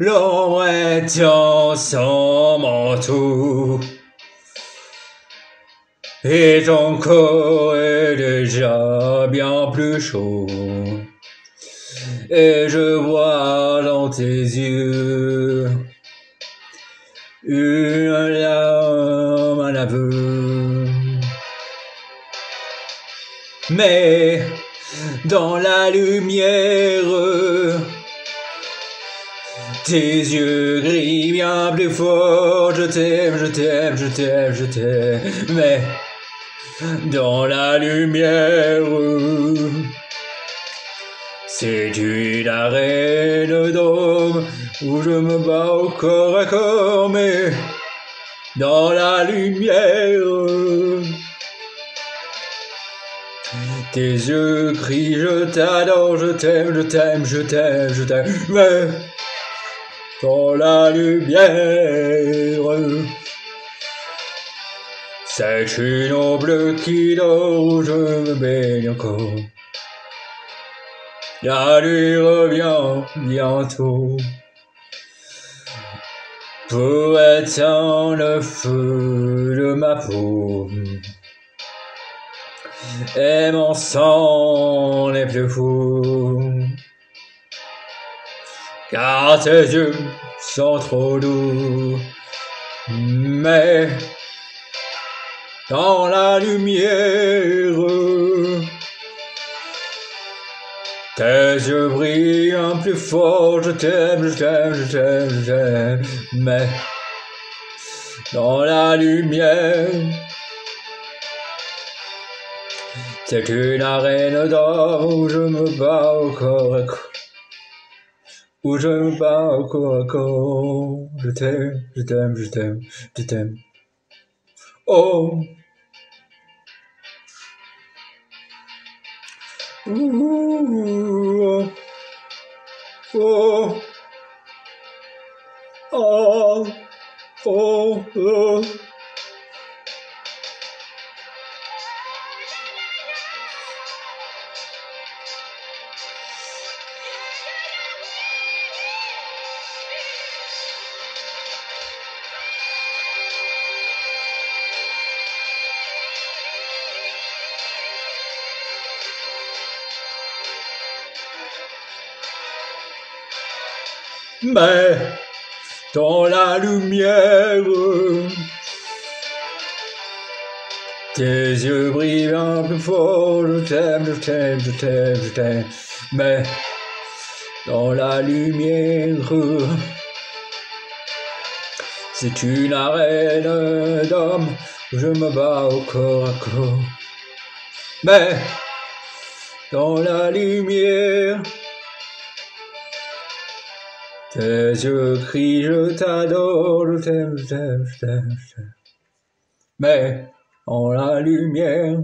L'ombre étend son manteau. Et ton corps est déjà bien plus chaud. Et je vois dans tes yeux une larme à. Mais dans la lumière, tes yeux gris bien plus fort, je t'aime, je t'aime, je t'aime, je t'aime, mais dans la lumière, c'est une arène d'homme où je me bats au corps à corps, mais dans la lumière, tes yeux crient, je t'adore, je t'aime, je t'aime, je t'aime, je t'aime, mais dans la lumière, c'est une bleue qui dort je me baigne encore. La nuit revient bientôt pour éteindre le feu de ma peau. Et mon sang n'est plus fou. Car tes yeux sont trop doux. Mais dans la lumière, tes yeux brillent plus fort, je t'aime, je t'aime, je t'aime, je t'aime, mais dans la lumière, c'est une arène d'or où je me bats au corps à corps, où je me bats au corps à corps, je t'aime, je t'aime, je t'aime, je t'aime, oh. Ooh, oh, oh, oh, oh. Mais dans la lumière, tes yeux brillent un peu fort, je t'aime, je t'aime, je t'aime, je t'aime. Mais dans la lumière, c'est une arène d'hommes je me bats au corps à corps. Mais dans la lumière, tes yeux crient, je t'adore, je t'aime, je t'aime, je t'aime, je t'aime. Mais en la lumière,